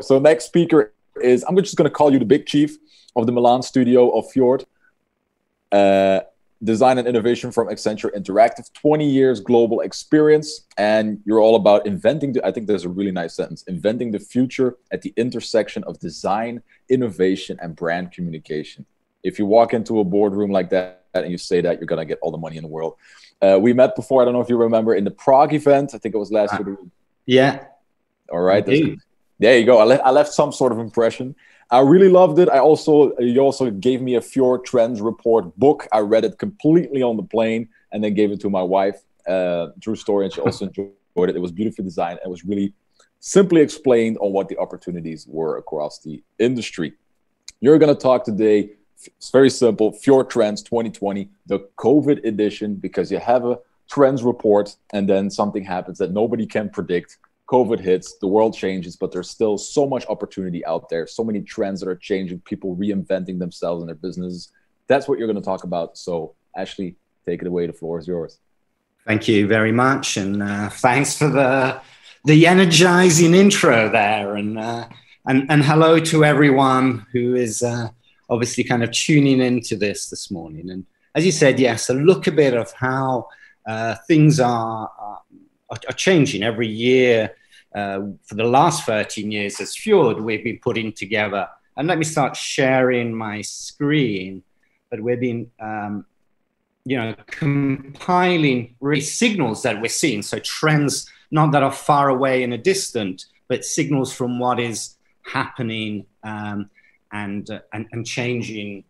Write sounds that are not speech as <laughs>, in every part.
So next speaker is I'm just going to call you the big chief of the Milan studio of Fjord. Uh, design and innovation from Accenture Interactive, 20 years global experience, and you're all about inventing. The, I think there's a really nice sentence: inventing the future at the intersection of design, innovation, and brand communication. If you walk into a boardroom like that and you say that, you're gonna get all the money in the world. Uh, we met before. I don't know if you remember in the Prague event. I think it was last uh, year. Yeah. All right. There you go. I, le- I left some sort of impression. I really loved it. I also you also gave me a Fjord Trends report book. I read it completely on the plane and then gave it to my wife. Uh, true story, and she also <laughs> enjoyed it. It was beautifully designed. It was really simply explained on what the opportunities were across the industry. You're going to talk today. It's very simple. Fjord Trends 2020, the COVID edition, because you have a trends report and then something happens that nobody can predict COVID hits, the world changes, but there's still so much opportunity out there, so many trends that are changing, people reinventing themselves and their businesses. That's what you're going to talk about. So, Ashley, take it away. The floor is yours. Thank you very much, and uh, thanks for the the energizing intro there, and uh, and and hello to everyone who is uh, obviously kind of tuning into this this morning. And as you said, yes, a look a bit of how uh, things are, are are, changing every year. Uh, for the last 13 years as Fjord, we've been putting together, and let me start sharing my screen, but we've been, um, you know, compiling really signals that we're seeing. So trends, not that are far away in a distant, but signals from what is happening um, and, uh, and, and changing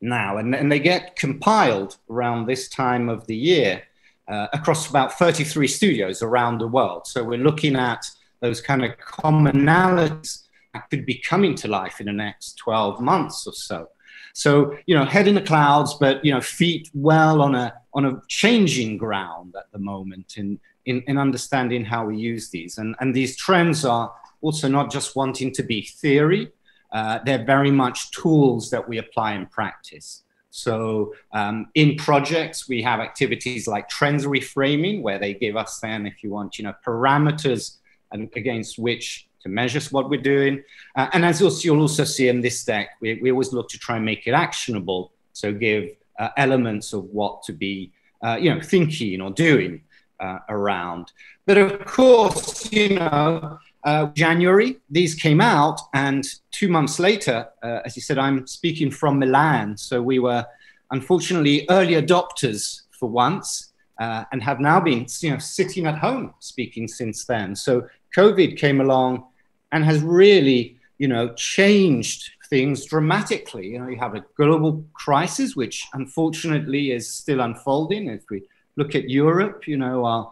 now. And, and they get compiled around this time of the year uh, across about 33 studios around the world. So we're looking at those kind of commonalities that could be coming to life in the next 12 months or so. So, you know, head in the clouds, but, you know, feet well on a, on a changing ground at the moment in, in, in understanding how we use these. And, and these trends are also not just wanting to be theory, uh, they're very much tools that we apply in practice. So um, in projects, we have activities like trends reframing, where they give us then, if you want, you know, parameters and against which to measure what we're doing. Uh, and as you'll also see in this deck, we, we always look to try and make it actionable. So give uh, elements of what to be, uh, you know, thinking or doing uh, around. But of course, you know, uh, January, these came out, and two months later, uh, as you said, I'm speaking from Milan. So we were unfortunately early adopters for once, uh, and have now been you know, sitting at home speaking since then. So COVID came along and has really you know, changed things dramatically. You know, you have a global crisis, which unfortunately is still unfolding. If we look at Europe, you know, our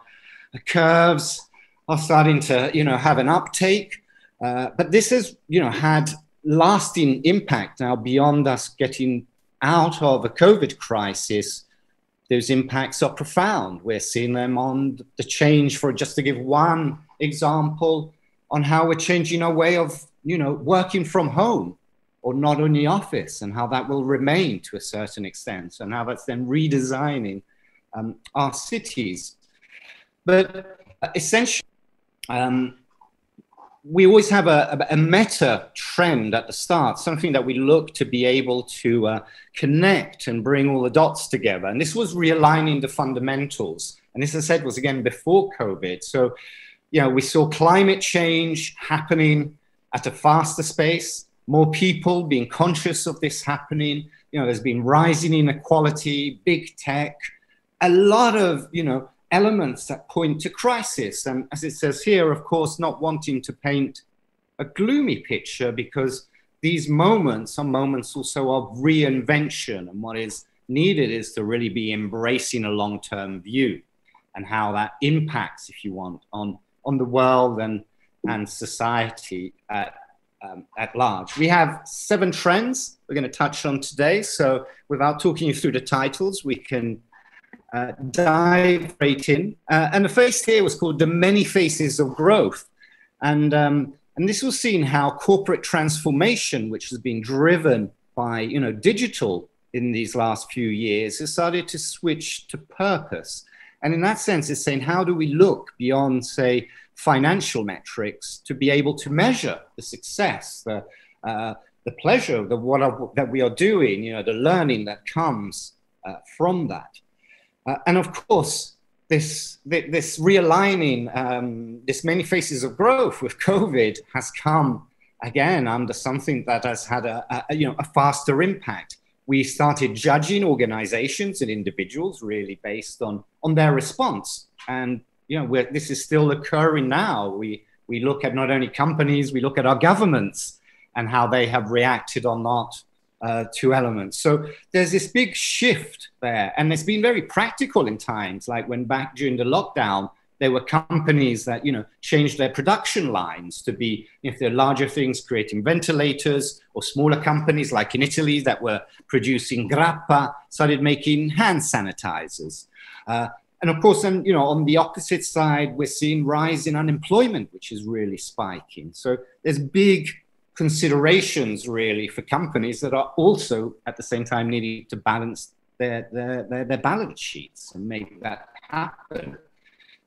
curves are starting to, you know, have an uptake. Uh, but this has, you know, had lasting impact now beyond us getting out of a COVID crisis. Those impacts are profound. We're seeing them on the change for just to give one example on how we're changing our way of, you know, working from home or not in the office and how that will remain to a certain extent and how that's then redesigning um, our cities. But essentially, um, we always have a, a, meta trend at the start, something that we look to be able to uh, connect and bring all the dots together. And this was realigning the fundamentals. And this, I said, was again before COVID. So, you know, we saw climate change happening at a faster pace, more people being conscious of this happening. You know, there's been rising inequality, big tech, a lot of, you know, elements that point to crisis. And as it says here, of course, not wanting to paint a gloomy picture because these moments are moments also of reinvention. And what is needed is to really be embracing a long term view and how that impacts, if you want, on, on the world and, and society at, um, at large. We have seven trends we're going to touch on today. So, without talking you through the titles, we can uh, dive right in. Uh, and the first here was called The Many Faces of Growth. And, um, and this was seen how corporate transformation, which has been driven by you know, digital in these last few years, has started to switch to purpose. And in that sense, it's saying, how do we look beyond, say, financial metrics to be able to measure the success, the, uh, the pleasure, the what are, that we are doing, you know, the learning that comes uh, from that. Uh, and of course, this, this realigning, um, this many faces of growth with COVID has come again under something that has had a, a, you know, a faster impact. We started judging organizations and individuals really based on, on their response. And you know, this is still occurring now. We, we look at not only companies, we look at our governments and how they have reacted or not uh, to elements. So there's this big shift there, and it's been very practical in times, like when back during the lockdown, there were companies that you know changed their production lines to be if they're larger things creating ventilators or smaller companies like in italy that were producing grappa started making hand sanitizers uh, and of course, then you know, on the opposite side, we're seeing rise in unemployment, which is really spiking. So there's big considerations really for companies that are also at the same time needing to balance their their, their, their balance sheets and make that happen.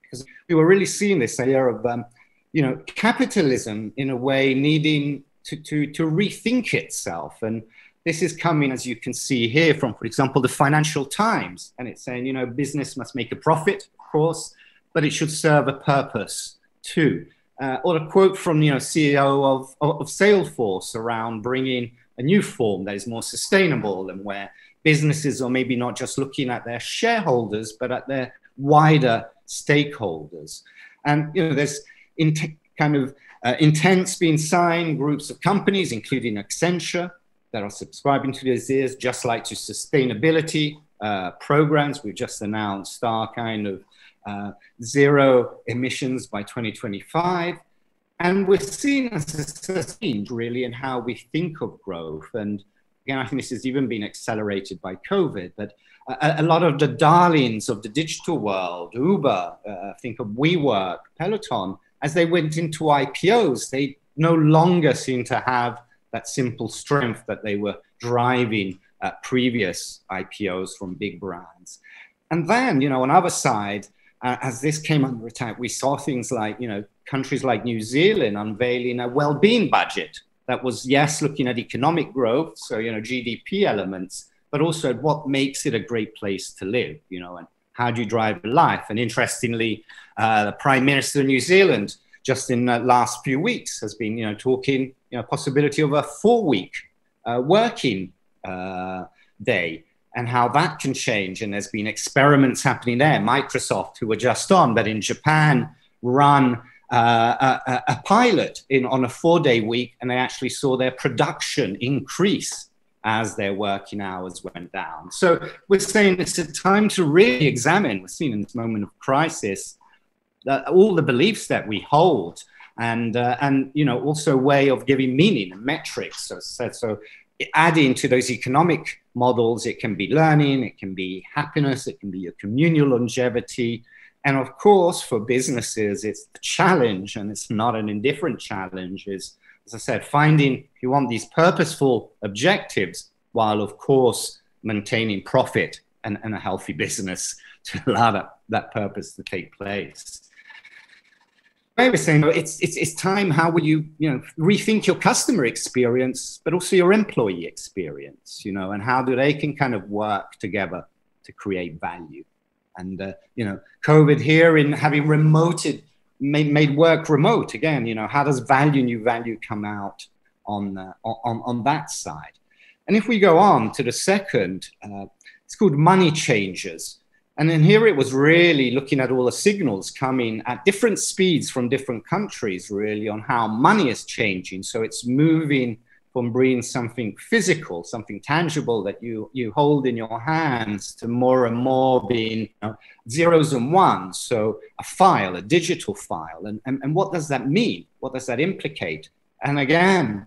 Because we were really seeing this idea of um, you know capitalism in a way needing to to to rethink itself and this is coming, as you can see here, from, for example, the Financial Times. And it's saying, you know, business must make a profit, of course, but it should serve a purpose too. Uh, or a quote from, you know, CEO of, of, Salesforce around bringing a new form that is more sustainable and where businesses are maybe not just looking at their shareholders, but at their wider stakeholders. And, you know, there's in kind of uh, intents being signed, groups of companies, including Accenture, that are subscribing to these ideas, just like to sustainability uh, programs. We've just announced our kind of uh, zero emissions by 2025. And we're seeing a change really in how we think of growth. And again, I think this has even been accelerated by COVID, but a, a lot of the darlings of the digital world, Uber, uh, think of WeWork, Peloton, as they went into IPOs, they no longer seem to have that simple strength that they were driving previous IPOs from big brands. And then, you know, on other side, uh, as this came under attack, we saw things like, you know, countries like New Zealand unveiling a well-being budget that was, yes, looking at economic growth, so, you know, GDP elements, but also what makes it a great place to live, you know, and how do you drive life? And interestingly, uh, the Prime Minister of New Zealand just in the last few weeks has been, you know, talking, you know, possibility of a four-week uh, working uh, day and how that can change. And there's been experiments happening there. Microsoft, who were just on, but in Japan, run uh, a, a, pilot in on a four-day week, and they actually saw their production increase as their working hours went down. So we're saying it's a time to really examine. We're seeing in this moment of crisis uh, all the beliefs that we hold and uh, and you know also way of giving meaning and metrics so so adding to those economic models. It can be learning it can be happiness it can be a communal longevity. And of course for businesses it's a challenge and it's not an indifferent challenge is as i said finding if you want these purposeful objectives while of course maintaining profit and, and a healthy <laughs> business to allow that, that purpose to take place I was saying it's, it's, it's time. How will you, you know, rethink your customer experience, but also your employee experience, you know, and how do they can kind of work together to create value? And, uh, you know, COVID here in having remoted, made, made work remote again, you know, how does value, new value come out on, uh, on, on that side? And if we go on to the second, uh, it's called money changers. And then here it was really looking at all the signals coming at different speeds from different countries, really, on how money is changing. So it's moving from being something physical, something tangible that you, you hold in your hands, to more and more being you know, zeros and ones. So a file, a digital file. And, and, and what does that mean? What does that implicate? And again,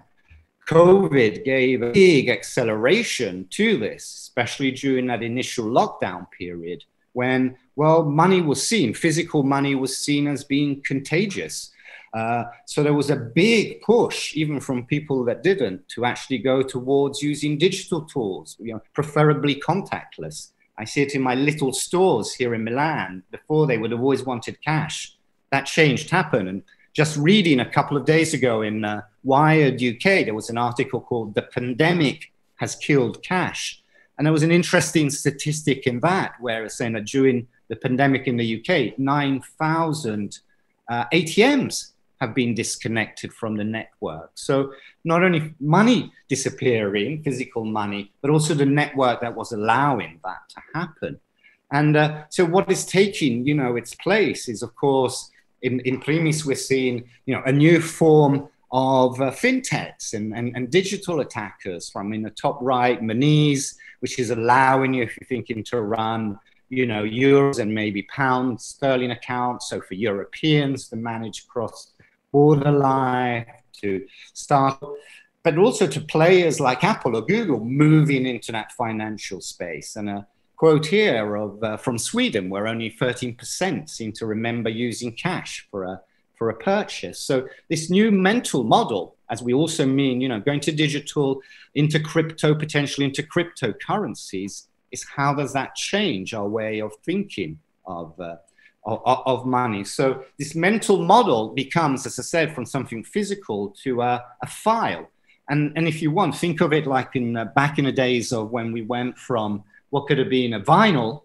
COVID gave a big acceleration to this, especially during that initial lockdown period when, well, money was seen, physical money was seen as being contagious. Uh, so there was a big push, even from people that didn't, to actually go towards using digital tools, you know, preferably contactless. I see it in my little stores here in Milan. Before they would have always wanted cash. that change happened. And just reading a couple of days ago in uh, Wired UK, there was an article called The Pandemic Has Killed Cash. And there was an interesting statistic in that, where it's saying that during the pandemic in the UK, 9,000 uh, ATMs have been disconnected from the network. So not only money disappearing, physical money, but also the network that was allowing that to happen. And uh, so what is taking, you know, its place is, of course, in, in Primis, we're seeing, you know, a new form of uh, fintechs and, and, and, digital attackers from in the top right, Monese, which is allowing you, if you're thinking to run, you know, euros and maybe pounds, sterling accounts. So for Europeans to manage cross border life, to start, but also to players like Apple or Google moving into that financial space. And a quote here of uh, from Sweden, where only 13% seem to remember using cash for a for a purchase. So this new mental model, as we also mean, you know, going to digital, into crypto, potentially into cryptocurrencies, is how does that change our way of thinking of uh, of, of, money. So this mental model becomes, as I said, from something physical to a, file. And, and if you want, think of it like in uh, back in the days of when we went from what could have been a vinyl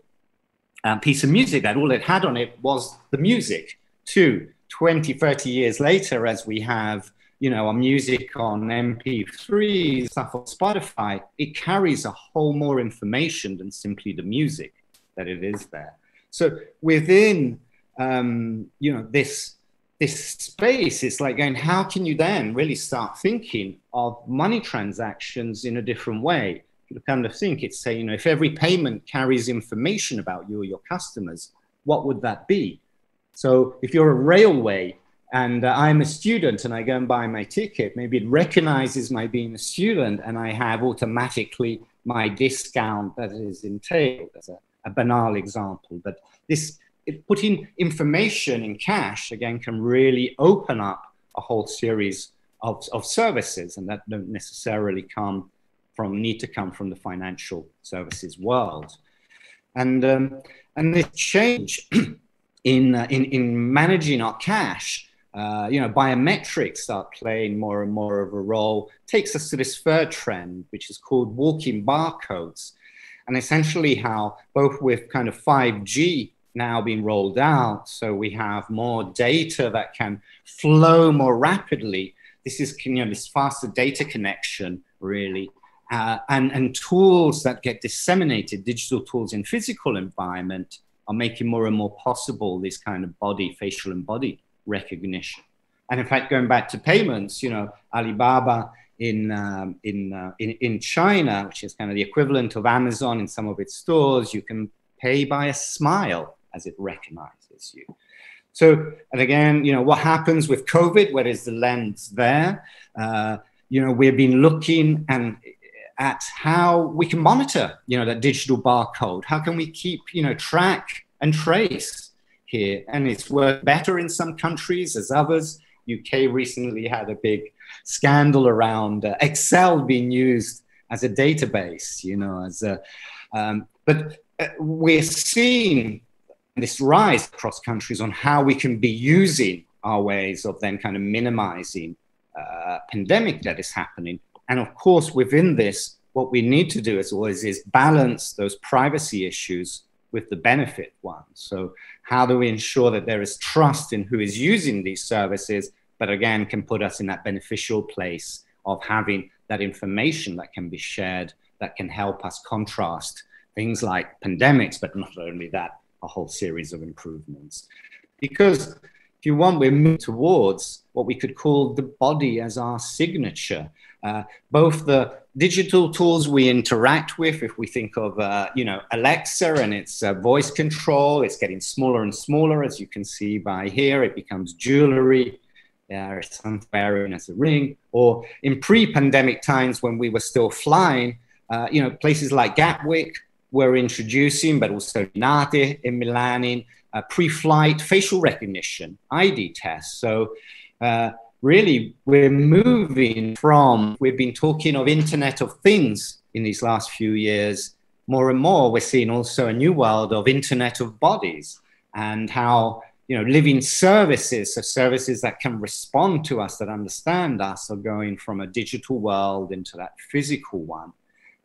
uh, piece of music that all it had on it was the music to 20, 30 years later, as we have, you know, our music on MP3, stuff on Spotify, it carries a whole more information than simply the music that it is there. So within um, you know this this space, it's like going, how can you then really start thinking of money transactions in a different way? You kind of think it's say, you know, if every payment carries information about you or your customers, what would that be? So if you're a railway and uh, I'm a student and I go and buy my ticket, maybe it recognizes my being a student and I have automatically my discount that is entailed as a a banal example, but this putting information in cash again can really open up a whole series of, of services, and that don't necessarily come from need to come from the financial services world. And um, and this change <clears throat> in, uh, in in managing our cash. Uh, you know, biometrics start playing more and more of a role, takes us to this third trend, which is called walking barcodes. And essentially how both with kind of 5G now being rolled out, so we have more data that can flow more rapidly. This is you know this faster data connection really, uh, and and tools that get disseminated, digital tools in physical environment are making more and more possible this kind of body, facial and body recognition. And in fact, going back to payments, you know, Alibaba in, um, in, uh, in, in China, which is kind of the equivalent of Amazon in some of its stores, you can pay by a smile as it recognizes you. So, and again, you know, what happens with COVID? Where is the lens there? Uh, you know, we've been looking and at how we can monitor, you know, that digital barcode. How can we keep, you know, track and trace here? And it's worked better in some countries as others. UK recently had a big scandal around uh, Excel being used as a database, you know, as a, um, but uh, we're seeing this rise across countries on how we can be using our ways of then kind of minimizing uh, pandemic that is happening. And of course, within this, what we need to do as always is balance those privacy issues with the benefit ones. So how do we ensure that there is trust in who is using these services but again can put us in that beneficial place of having that information that can be shared that can help us contrast things like pandemics, but not only that, a whole series of improvements. Because if you want, we're moving towards what we could call the body as our signature. Uh, both the digital tools we interact with, if we think of, uh, you know, Alexa and its uh, voice control, it's getting smaller and smaller, as you can see by here. It becomes jewelry or some wearing as a ring, or in pre-pandemic times when we were still flying, uh, you know, places like Gatwick were introducing, but also Linate in Milan, uh, pre-flight facial recognition, ID tests. So uh, really, we're moving from, we've been talking of Internet of Things in these last few years. More and more, we're seeing also a new world of Internet of Bodies and how you know, living services, so services that can respond to us, that understand us, are going from a digital world into that physical one.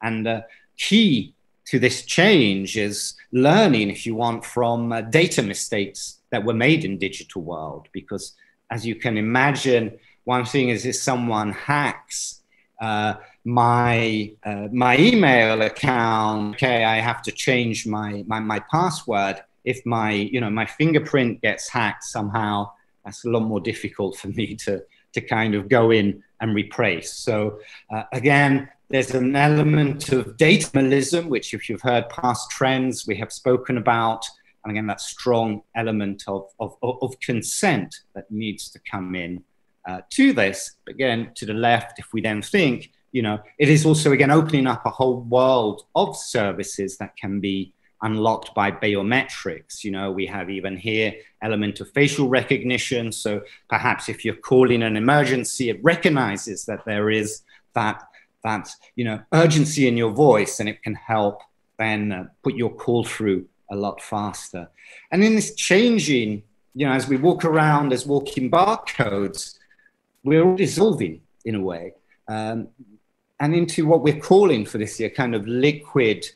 And the key to this change is learning, if you want, from uh, data mistakes that were made in digital world. Because as you can imagine, one thing is if someone hacks uh, my uh, my email account, okay, I have to change my, my my password. If my you know my fingerprint gets hacked somehow that's a lot more difficult for me to to kind of go in and replace. So uh, again there's an element of data minimalism which if you've heard past trends we have spoken about and again that strong element of, of, of consent that needs to come in uh, to this again to the left if we then think you know it is also again opening up a whole world of services that can be unlocked by biometrics. You know, we have even here element of facial recognition. So perhaps if you're calling an emergency, it recognizes that there is that that you know urgency in your voice, and it can help then uh, put your call through a lot faster. And in this changing, you know, as we walk around as walking barcodes, we're all dissolving in a way. Um, and into what we're calling for this year kind of liquid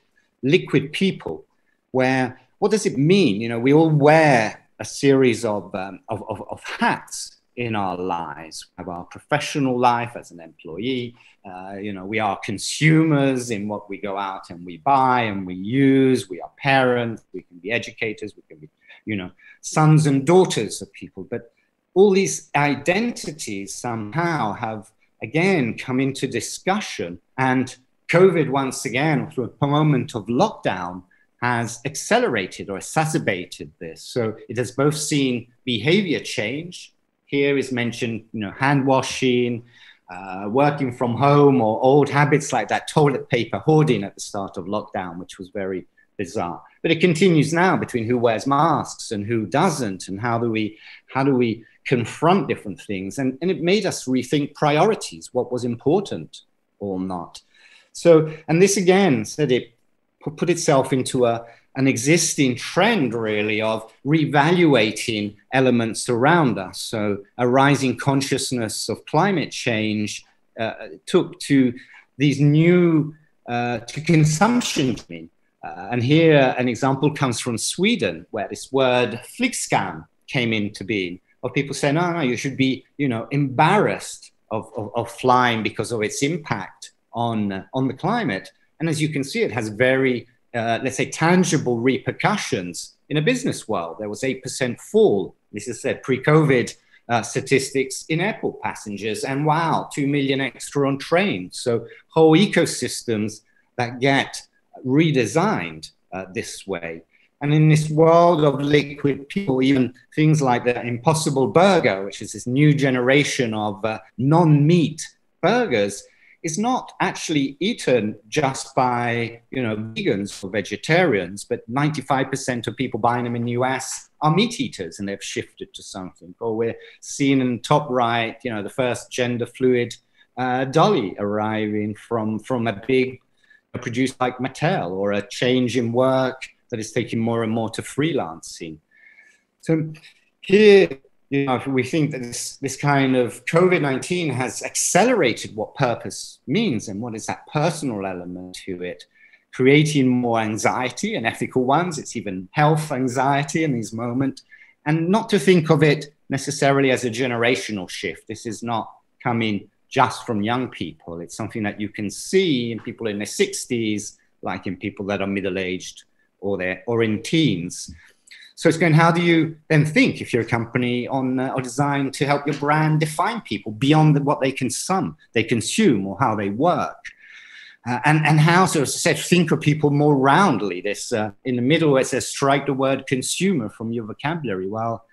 liquid people where what does it mean? You know, we all wear a series of, um, of, of, of, hats in our lives. We have our professional life as an employee. Uh, you know, we are consumers in what we go out and we buy and we use. We are parents. We can be educators. We can be, you know, sons and daughters of people. But all these identities somehow have again come into discussion. And COVID, once again, through a moment of lockdown, has accelerated or exacerbated this. So it has both seen behavior change. Here is mentioned, you know, hand washing, uh, working from home, or old habits like that toilet paper hoarding at the start of lockdown, which was very bizarre. But it continues now between who wears masks and who doesn't, and how do we how do we confront different things? And, and it made us rethink priorities, what was important or not. So, and this again said it put itself into a, an existing trend, really, of reevaluating elements around us. So, a rising consciousness of climate change uh, took to these new uh, to consumption. Uh, and here, an example comes from Sweden, where this word flygskam came into being, of people saying, "No, no, you should be, you know, embarrassed of, of, of flying because of its impact on on the climate." And as you can see, it has very, uh, let's say, tangible repercussions in a business world. There was 8% fall, this is said pre COVID uh, statistics in airport passengers. And wow, 2 million extra on trains. So whole ecosystems that get redesigned uh, this way. And in this world of liquid people, even things like the Impossible Burger, which is this new generation of uh, non meat burgers, is not actually eaten just by you know vegans or vegetarians, but 95% of people buying them in the US are meat eaters and they've shifted to something. Or we're seeing in top right, you know, the first gender fluid uh, dolly arriving from from a big producer like Mattel, or a change in work that is taking more and more to freelancing. So here you know, we think that this, this kind of COVID 19 has accelerated what purpose means and what is that personal element to it, creating more anxiety and ethical ones. It's even health anxiety in these moments, and not to think of it necessarily as a generational shift. This is not coming just from young people, it's something that you can see in people in their 60s, like in people that are middle aged or, or in teens. So it's going, how do you then think if you're a company on uh, or designed to help your brand define people beyond what they consume, they consume or how they work? Uh, and, and how, so as I said, think of people more roundly. This uh, in the middle, it says strike the word consumer from your vocabulary. Well,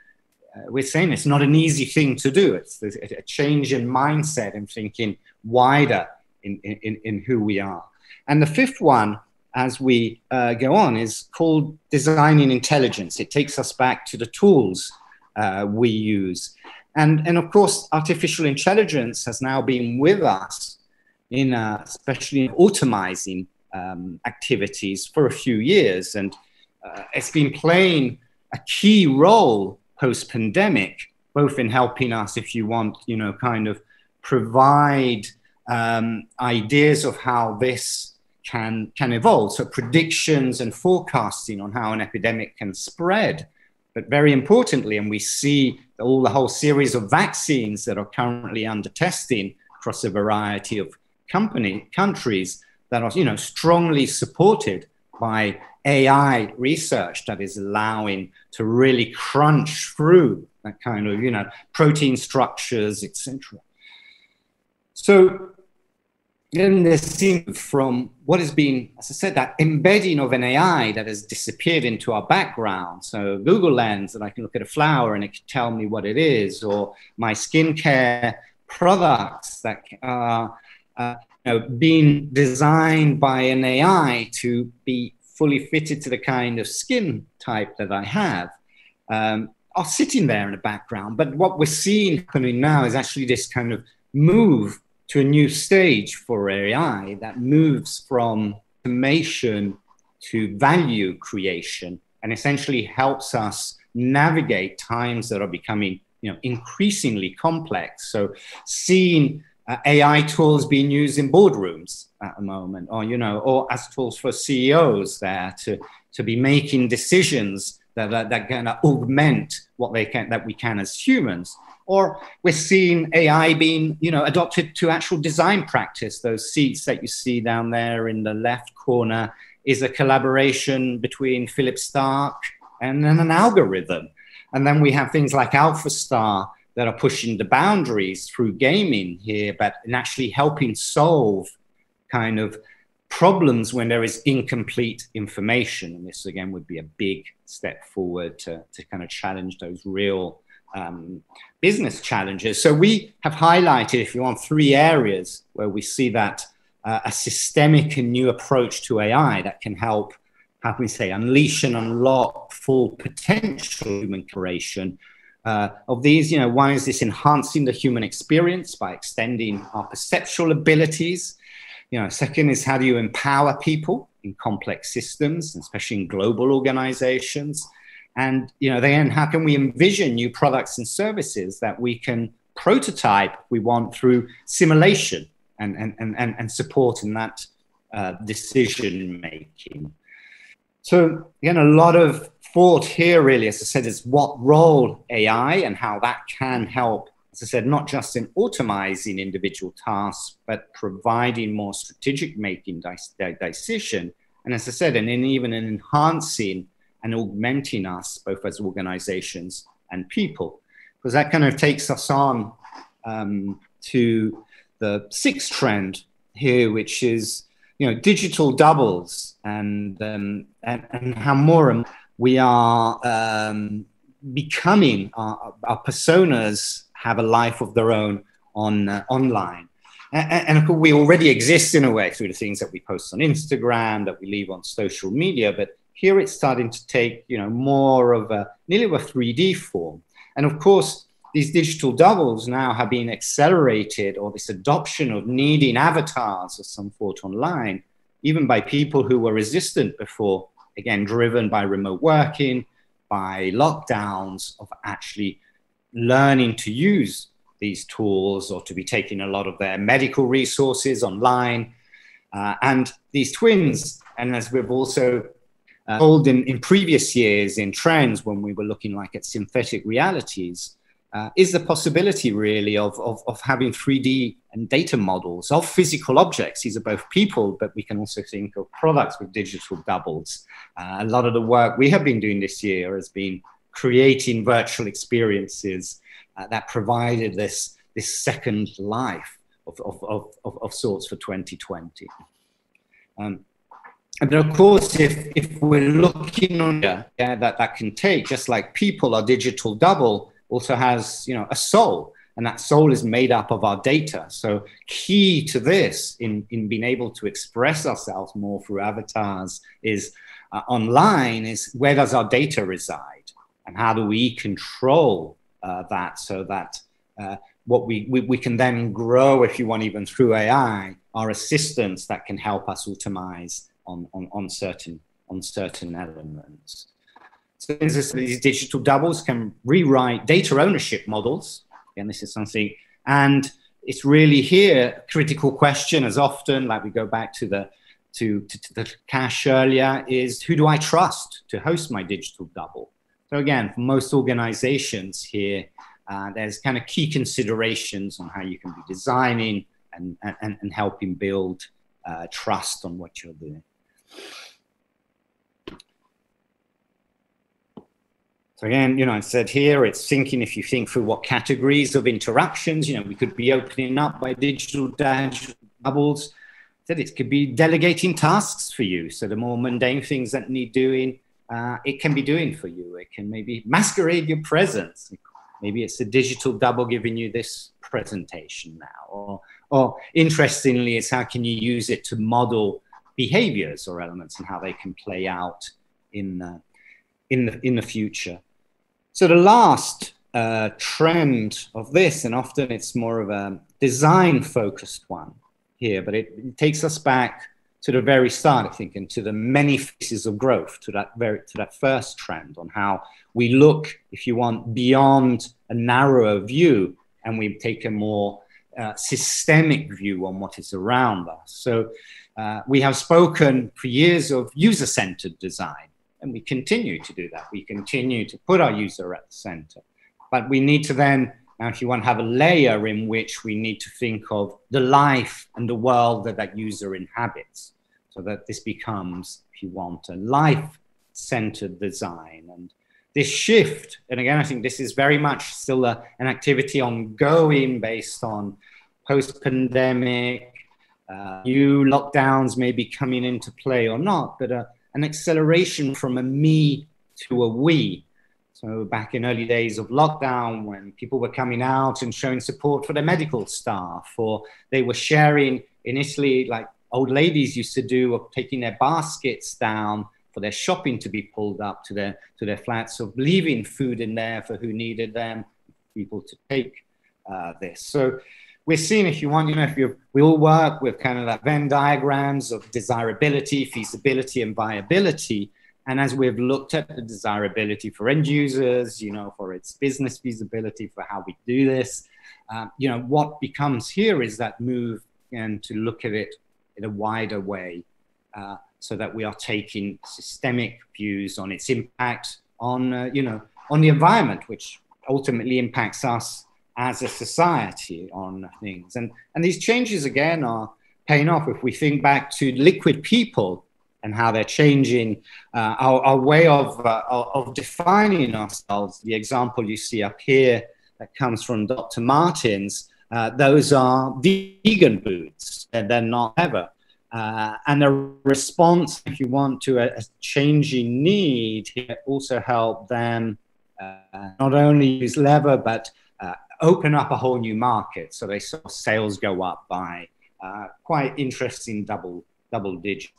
uh, we're saying it's not an easy thing to do. It's a change in mindset and thinking wider in, in, in who we are. And the fifth one as we uh, go on is called designing intelligence. It takes us back to the tools uh, we use. And, and of course, artificial intelligence has now been with us in uh, especially in automizing um, activities for a few years. And uh, it's been playing a key role post pandemic, both in helping us, if you want, you know, kind of provide um, ideas of how this can, can evolve. So, predictions and forecasting on how an epidemic can spread. But very importantly, and we see all the whole series of vaccines that are currently under testing across a variety of company countries that are, you know, strongly supported by AI research that is allowing to really crunch through that kind of, you know, protein structures, etc. So then there's seen from what has been, as I said, that embedding of an AI that has disappeared into our background. So Google Lens, that I can look at a flower and it can tell me what it is, or my skincare products that are uh, you know, being designed by an AI to be fully fitted to the kind of skin type that I have. Um, are sitting there in the background. But what we're seeing happening now is actually this kind of move to a new stage for AI that moves from automation to value creation and essentially helps us navigate times that are becoming you know increasingly complex. So seeing uh, ai tools being used in boardrooms at the moment or you know or as tools for ceos there to to be making decisions that, that, that can augment what they can that we can as humans or we're seeing AI being, you know, adopted to actual design practice. Those seats that you see down there in the left corner is a collaboration between Philippe Starck and then an algorithm. And then we have things like AlphaStar that are pushing the boundaries through gaming here, but in actually helping solve kind of problems when there is incomplete information. And this again would be a big step forward to, to kind of challenge those real um, business challenges. So we have highlighted, if you want, three areas where we see that uh, a systemic and new approach to AI that can help, how can we say, unleash and unlock full potential human creation. Uh, of these, you know, one is this enhancing the human experience by extending our perceptual abilities. You know, second is how do you empower people in complex systems, especially in global organizations. And you know, then how can we envision new products and services that we can prototype we want through simulation and, and, and, and support in that uh, decision making. So again, a lot of thought here really, as I said, is what role AI and how that can help, as I said, not just in automizing individual tasks, but providing more strategic making decision. And as I said, and in even in enhancing and augmenting us both as organizations and people. Because that kind of takes us on um, to the sixth trend here, which is you know digital doubles and um, and, and, how more and we are um, becoming our, our, personas have a life of their own on uh, online. And, and, we already exist in a way through the things that we post on Instagram, that we leave on social media. But here it's starting to take, you know, more of a nearly a 3D form. And of course, these digital doubles now have been accelerated, or this adoption of needing avatars of some sort online, even by people who were resistant before, again, driven by remote working, by lockdowns, of actually learning to use these tools or to be taking a lot of their medical resources online. Uh, and these twins, and as we've also uh, in, in previous years in trends when we were looking like at synthetic realities uh, is the possibility really of, of, of, having 3D and data models of physical objects. These are both people, but we can also think of products with digital doubles. Uh, a lot of the work we have been doing this year has been creating virtual experiences uh, that provided this, this second life of, of, of, of, sorts for 2020. Um, and of course, if, if we're looking on yeah, that that can take, just like people, our digital double also has, you know, a soul, and that soul is made up of our data. So key to this in, in being able to express ourselves more through avatars is uh, online is where does our data reside? And how do we control uh, that so that uh, what we, we, we can then grow, if you want, even through AI, our assistants that can help us automize on, on, on certain on certain elements. So these digital doubles can rewrite data ownership models. And this is something, and it's really here a critical question as often, like we go back to the to, to, to the cash earlier, is who do I trust to host my digital double? So again, for most organizations here, uh, there's kind of key considerations on how you can be designing and, and, and helping build uh, trust on what you're doing. So again, you know, I said here, it's thinking if you think through what categories of interactions, you know, we could be opening up by digital doubles. That it could be delegating tasks for you. So the more mundane things that need doing, uh, it can be doing for you. It can maybe masquerade your presence. Maybe it's a digital double giving you this presentation now. Or, or interestingly, it's how can you use it to model behaviors or elements and how they can play out in, uh, in, the, in the future. So the last uh, trend of this, and often it's more of a design focused one here, but it, it, takes us back to the very start, I think, and to the many phases of growth, to that very to that first trend on how we look, if you want, beyond a narrower view, and we take a more uh, systemic view on what is around us. So uh, we have spoken for years of user-centered design and we continue to do that. We continue to put our user at the center. But we need to then, now if you want to have a layer in which we need to think of the life and the world that that user inhabits. So that this becomes, if you want, a life-centered design. And this shift, and again, I think this is very much still a, an activity ongoing based on post-pandemic, uh, new lockdowns may be coming into play or not, but uh, an acceleration from a me to a we. So back in early days of lockdown, when people were coming out and showing support for their medical staff, or they were sharing in Italy, like old ladies used to do, of taking their baskets down for their shopping to be pulled up to their to their flats, of leaving food in there for who needed them, people to take uh, this. So we're seeing if you want, you know, if you we all work with kind of that Venn diagrams of desirability, feasibility, and viability. And as we've looked at the desirability for end users, you know, for its business feasibility, for how we do this, um, you know, what becomes here is that move and to look at it in a wider way, uh, so that we are taking systemic views on its impact on, uh, you know, on the environment, which ultimately impacts us as a society on things. And, and these changes, again, are paying off. If we think back to liquid people and how they're changing uh, our, our, way of, uh, of defining ourselves, the example you see up here that comes from Dr. Martens, uh, those are vegan boots, and they're not ever. Uh, and the response, if you want, to a, a changing need, also help them uh, not only use leather, but open up a whole new market. So they saw sales go up by uh, quite interesting double double digit.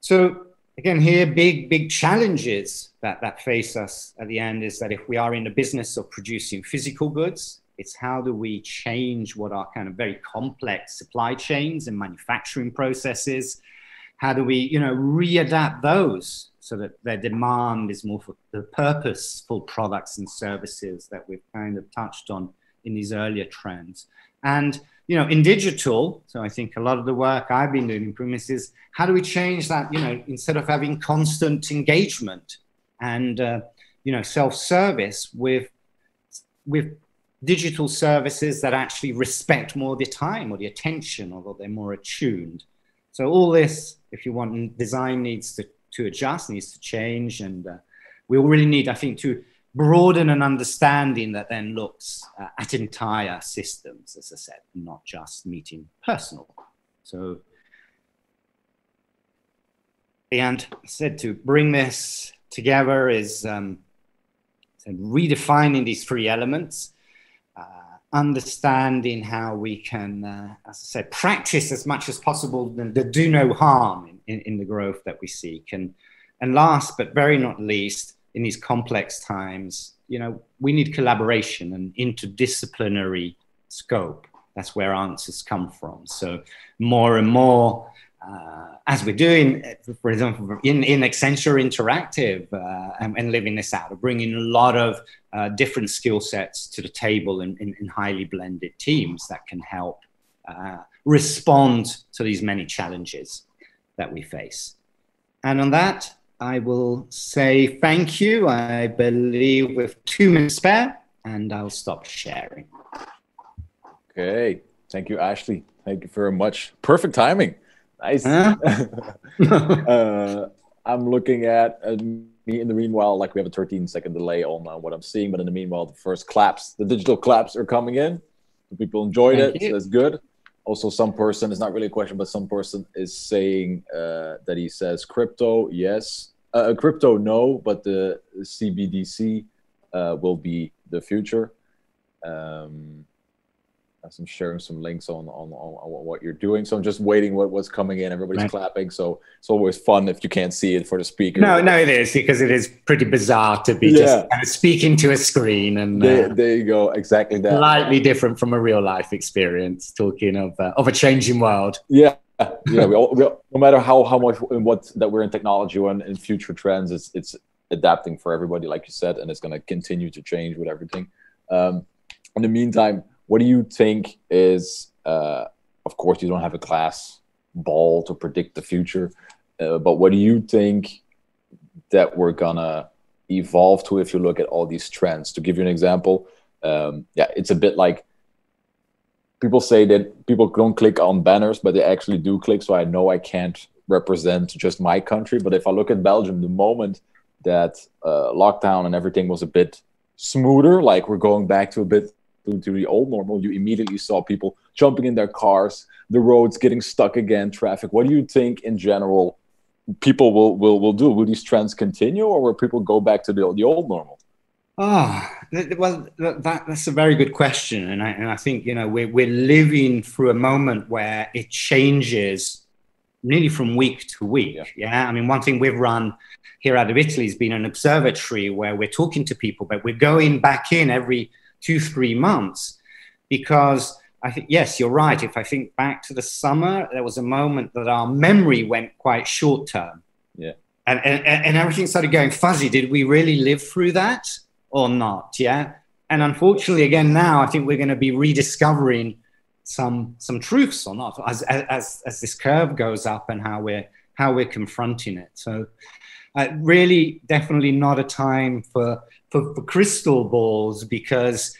So again, here big big challenges that that face us at the end is that if we are in the business of producing physical goods, it's how do we change what are kind of very complex supply chains and manufacturing processes. How do we, you know, readapt those so that their demand is more for the purposeful products and services that we've kind of touched on in these earlier trends. And you know, in digital, so I think a lot of the work I've been doing in Promise is how do we change that? You know, instead of having constant engagement and uh, you know self-service with with digital services that actually respect more the time or the attention, or they're more attuned. So all this, if you want, design needs to to adjust, needs to change. And uh, we really need, I think, to broaden an understanding that then looks uh, at entire systems, as I said, not just meeting personal. So, and said to bring this together is um, redefining these three elements, uh, understanding how we can, uh, as I said, practice as much as possible the, the do no harm in, in the growth that we seek. And, and last but very not least, in these complex times, you know, we need collaboration and interdisciplinary scope. That's where answers come from. So more and more, uh, as we're doing, for example, in, in Accenture Interactive uh, and, and, living this out, bringing a lot of uh, different skill sets to the table in, in, in, highly blended teams that can help uh, respond to these many challenges that we face. And on that, I will say thank you. I believe with two minutes spare, and I'll stop sharing. Okay. Thank you, Ashley. Thank you very much. Perfect timing. Nice. Huh? <laughs> uh, I'm looking at uh, me in the meanwhile, like we have a 13 second delay on uh, what I'm seeing, but in the meanwhile, the first claps, the digital claps are coming in. People enjoyed Thank it. So that's good. Also, some person, it's not really a question, but some person is saying uh, that he says crypto, yes. Uh, crypto, no, but the CBDC uh, will be the future. Um, I'm sharing some links on, on, on what you're doing. So I'm just waiting what, what's coming in. Everybody's right. clapping. So it's always fun if you can't see it for the speaker. No, no, it is because it is pretty bizarre to be yeah. just kind of speaking to a screen. And there, uh, there, you go. Exactly that. Slightly different from a real life experience, talking of, uh, of a changing world. Yeah. yeah, we all, we all, no matter how how much and what that we're in technology and in future trends, it's it's adapting for everybody, like you said, and it's going to continue to change with everything. Um, in the meantime, what do you think is, uh, of course, you don't have a glass ball to predict the future, uh, but what do you think that we're gonna evolve to if you look at all these trends? To give you an example, um, yeah, it's a bit like people say that people don't click on banners, but they actually do click. So I know I can't represent just my country, but if I look at Belgium, the moment that uh, lockdown and everything was a bit smoother, like we're going back to a bit to, to the old normal, you immediately saw people jumping in their cars, the roads getting stuck again, traffic. What do you think in general people will, will, will do? Will these trends continue or will people go back to the, the old normal? Oh, well, that, that's a very good question. And I, and I think, you know, we're, we're living through a moment where it changes nearly from week to week. Yeah. yeah. I mean, one thing we've run here out of Italy has been an observatory where we're talking to people, but we're going back in every two, three months. Because I think, yes, you're right. If I think back to the summer, there was a moment that our memory went quite short term. Yeah. And, and, and everything started going fuzzy. Did we really live through that or not? Yeah. And unfortunately, again, now I think we're going to be rediscovering some some truths or not as, as as this curve goes up and how we're how we're confronting it. So, uh, really, definitely not a time for for, for crystal balls because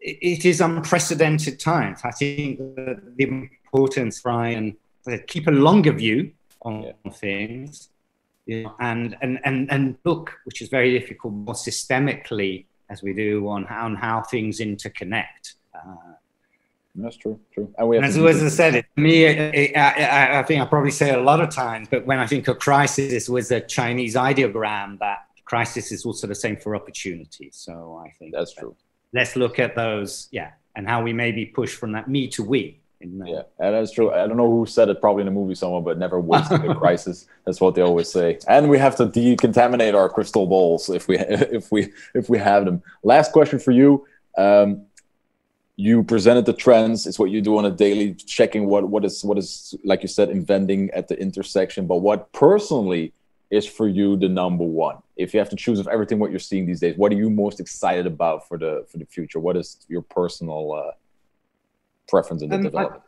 it is unprecedented times. I think the importance, Brian, keep a longer view on yeah. things, you know, and, and and and look, which is very difficult, more systemically as we do on how, on how things interconnect. Uh, that's true. True. And as, as I said, it, me, it, I, I, think I probably say it a lot of times, but when I think of crisis, was a Chinese ideogram that crisis is also the same for opportunity. So I think that's true. Let's look at those, yeah, and how we maybe push from that me to we. In, uh, yeah, and that's true. I don't know who said it, probably in a movie somewhere, but never waste <laughs> a crisis. That's what they always say. And we have to decontaminate our crystal balls if we <laughs> if we if we have them. Last question for you. Um, you presented the trends. It's what you do on a daily, checking what what is what is like you said, inventing at the intersection. But what personally is for you the number one? If you have to choose of everything what you're seeing these days, what are you most excited about for the for the future? What is your personal uh, preference in the um, development?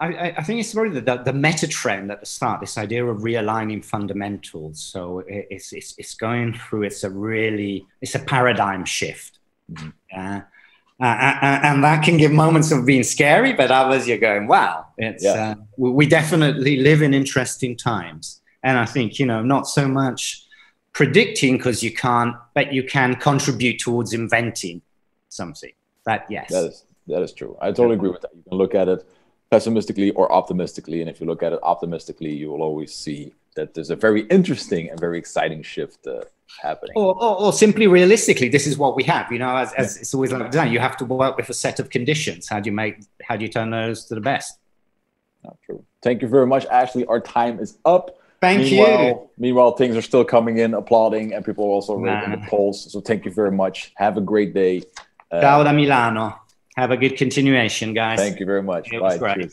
I, I, think it's really the, the, meta trend at the start, this idea of realigning fundamentals. So it's, it's, it's going through, it's a really, it's a paradigm shift. Mm-hmm. Uh, uh, and that can give moments of being scary, but others you're going, wow, it's, yeah. uh, we definitely live in interesting times. And I think, you know, not so much predicting because you can't, but you can contribute towards inventing something. That, yes. That is, that is true. I totally agree with that. You can look at it pessimistically or optimistically. And if you look at it optimistically, you will always see that there's a very interesting and very exciting shift uh, happening. Or, or, or, simply realistically, this is what we have. You know, as, as it's always like design, you have to work with a set of conditions. How do you make, how do you turn those to the best? Not true. Thank you very much, Ashley. Our time is up. Thank meanwhile, you. Meanwhile, things are still coming in, applauding, and people are also nah. the polls. So thank you very much. Have a great day. Uh, Ciao da Milano. Have a good continuation, guys. Thank you very much. It Bye.